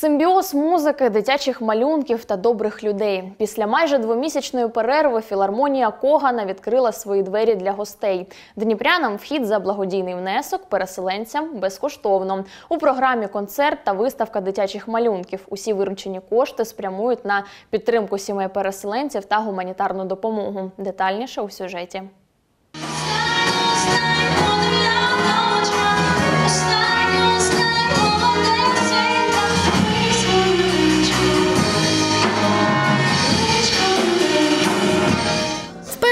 Симбіоз музики, дитячих малюнків та добрих людей. Після майже двомісячної перерви філармонія Когана відкрила свої двері для гостей. Дніпрянам вхід за благодійний внесок, переселенцям безкоштовно. У програмі концерт та виставка дитячих малюнків. Усі виручені кошти спрямують на підтримку сімей переселенців та гуманітарну допомогу. Детальніше у сюжеті.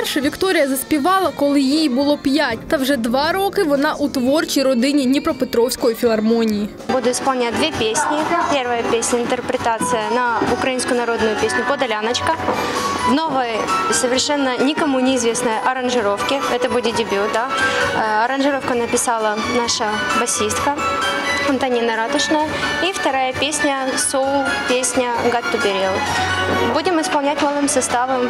Вперше Вікторія заспівала, коли їй було п'ять. Та вже два роки вона у творчій родині Дніпропетровської філармонії. Буду исполнять две песни. Первая песня – интерпретация на украинскую народную песню «Подоляночка» в новой, совершенно никому неизвестной аранжировке. Это будет дебют, да. Э, Аранжировку написала наша басистка Антонина Ратушная. И вторая песня – соул, песня «Got to be real». Будем исполнять малым составом.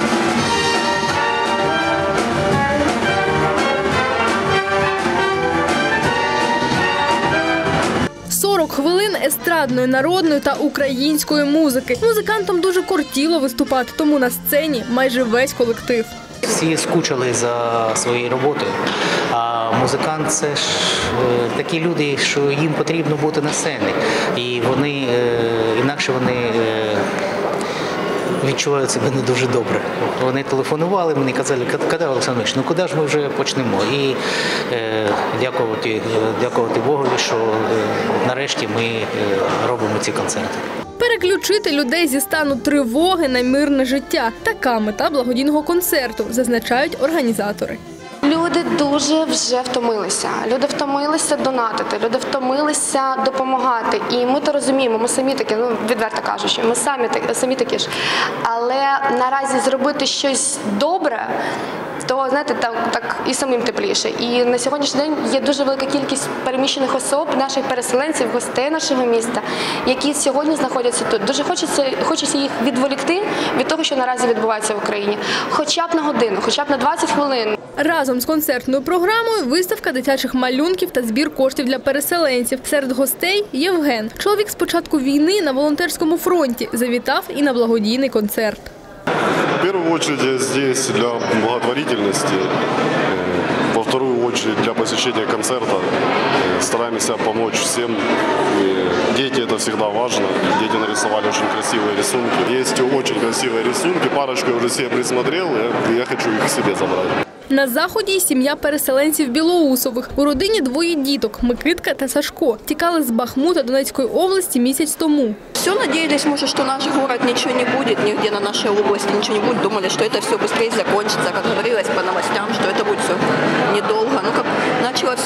40 хвилин естрадної, народної та української музики. Музикантам дуже кортіло виступати, тому на сцені майже весь колектив. Всі скучили за своєю роботою. А музикант це ж е, такі люди, що їм потрібно бути на сцені. І вони е, інакше вони е, відчувають себе не дуже добре. Вони телефонували мені, казали, коли Олександрович, ну куди ж ми вже почнемо? І е, дякувати, дякувати Богові, що е, нарешті ми е, робимо ці концерти. Переключити людей зі стану тривоги на мирне життя. Така мета благодійного концерту, зазначають організатори. Люди дуже вже втомилися. Люди втомилися донатити, люди втомилися допомагати. І ми то розуміємо. Ми самі такі, ну відверто кажучи, ми самі самі такі ж. Але наразі зробити щось добре. То знаєте, так, так і самим тепліше. І на сьогоднішній день є дуже велика кількість переміщених особ, наших переселенців, гостей нашого міста, які сьогодні знаходяться тут. Дуже хочеться, хочеться їх відволікти від того, що наразі відбувається в Україні, хоча б на годину, хоча б на 20 хвилин. Разом з концертною програмою виставка дитячих малюнків та збір коштів для переселенців. Серед гостей Євген. Чоловік з початку війни на волонтерському фронті завітав і на благодійний концерт. Первую очередь я здесь для благотворительности, э, во вторую очередь для посещения концерта. Э, Стараемся помочь всем. Дети это всегда важно. Дети нарисовали очень красивые рисунки. Есть очень красивые рисунки, парочку я уже себе присмотрел, я- я хочу их себе забрать. На заході й сім'я переселенців Білоусових. У родині двоє діток Микитка та Сашко. Тікали з Бахмута Донецької області місяць тому. Все надеялись, может, что наш город ничего не будет, нигде на нашей области ничего не будет. Думали, что это все быстрее закончится, как говорилось по новостям, что это будет все недолго.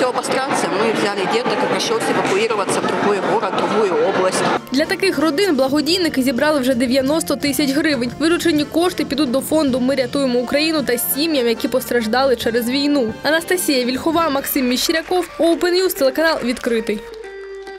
Ну, как начало все обостряться, мы взяли деток и пришлось эвакуироваться в другой город, в другую область. Для таких родин благодійники зібрали вже 90 тисяч гривень. Виручені кошти підуть до фонду Ми рятуємо Україну та сім'ям, які постраждали через війну. Анастасія Вільхова, Максим Міщряков, News, телеканал відкритий.